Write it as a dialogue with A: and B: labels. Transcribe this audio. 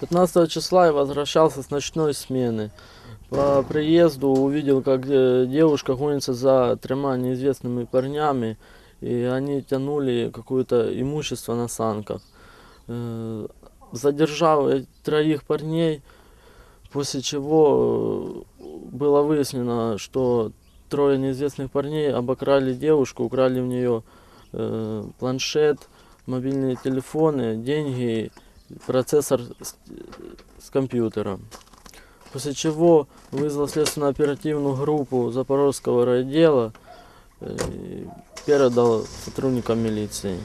A: 15 числа я возвращался с ночной смены. По приезду увидел, как э, девушка гонится за тремя неизвестными парнями, и они тянули какое-то имущество на санках. Э, Задержал э, троих парней, после чего было выяснено, что трое неизвестных парней обокрали девушку, украли у нее планшет, мобильные телефоны, деньги, процессор с, компьютера. После чего вызвал следственно-оперативную группу Запорожского райотдела и передал сотрудникам милиции.